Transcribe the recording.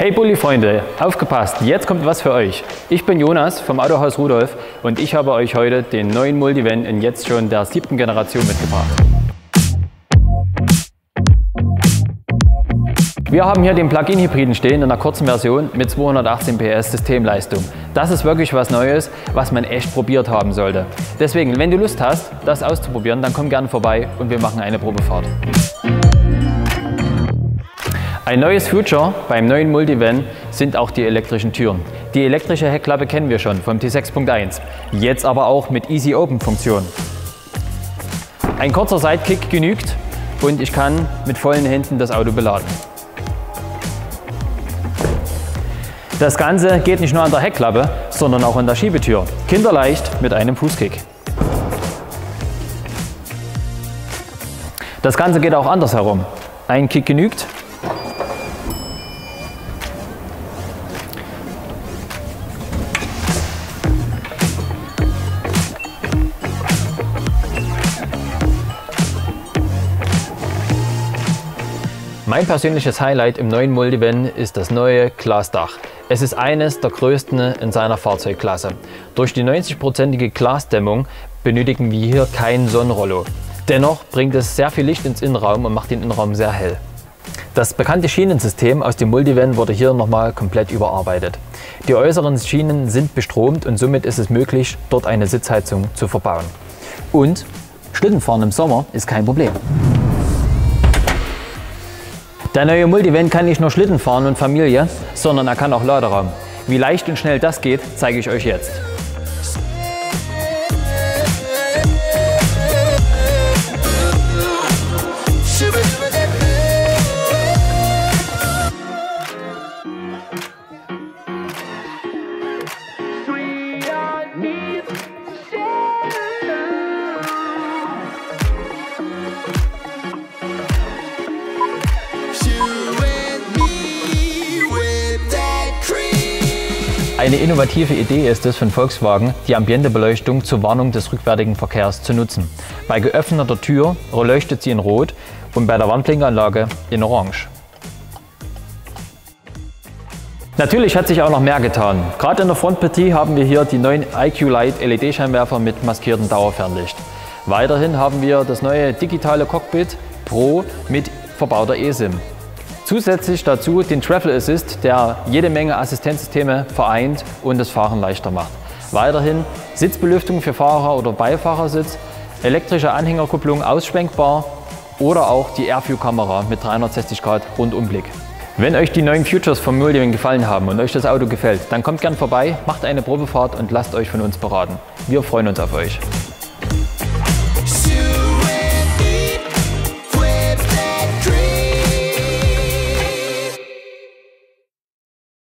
Hey Bulli-Freunde, aufgepasst, jetzt kommt was für euch. Ich bin Jonas vom Autohaus Rudolf und ich habe euch heute den neuen Multivan in jetzt schon der siebten Generation mitgebracht. Wir haben hier den Plug-in-Hybriden stehen in einer kurzen Version mit 218 PS Systemleistung. Das ist wirklich was Neues, was man echt probiert haben sollte. Deswegen, wenn du Lust hast, das auszuprobieren, dann komm gerne vorbei und wir machen eine Probefahrt. Ein neues Feature beim neuen Multivan sind auch die elektrischen Türen. Die elektrische Heckklappe kennen wir schon vom T6.1, jetzt aber auch mit Easy Open Funktion. Ein kurzer Sidekick genügt und ich kann mit vollen Händen das Auto beladen. Das Ganze geht nicht nur an der Heckklappe, sondern auch an der Schiebetür. Kinderleicht mit einem Fußkick. Das Ganze geht auch andersherum. Ein Kick genügt Mein persönliches Highlight im neuen Multivan ist das neue Glasdach. Es ist eines der größten in seiner Fahrzeugklasse. Durch die 90-prozentige Glasdämmung benötigen wir hier kein Sonnenrollo. Dennoch bringt es sehr viel Licht ins Innenraum und macht den Innenraum sehr hell. Das bekannte Schienensystem aus dem Multivan wurde hier nochmal komplett überarbeitet. Die äußeren Schienen sind bestromt und somit ist es möglich, dort eine Sitzheizung zu verbauen. Und Schlittenfahren im Sommer ist kein Problem. Der neue Multivan kann nicht nur Schlitten fahren und Familie, sondern er kann auch Laderaum. Wie leicht und schnell das geht, zeige ich euch jetzt. Eine innovative Idee ist es von Volkswagen, die Ambientebeleuchtung zur Warnung des rückwärtigen Verkehrs zu nutzen. Bei geöffneter Tür leuchtet sie in Rot und bei der Wandblinkanlage in Orange. Natürlich hat sich auch noch mehr getan. Gerade in der Frontpartie haben wir hier die neuen IQ Light LED-Scheinwerfer mit maskiertem Dauerfernlicht. Weiterhin haben wir das neue digitale Cockpit Pro mit verbauter eSIM. Zusätzlich dazu den Travel Assist, der jede Menge Assistenzsysteme vereint und das Fahren leichter macht. Weiterhin Sitzbelüftung für Fahrer oder Beifahrersitz, elektrische Anhängerkupplung ausschwenkbar oder auch die Airview-Kamera mit 360 Grad Rundumblick. Wenn euch die neuen Futures vom Multivan gefallen haben und euch das Auto gefällt, dann kommt gern vorbei, macht eine Probefahrt und lasst euch von uns beraten. Wir freuen uns auf euch.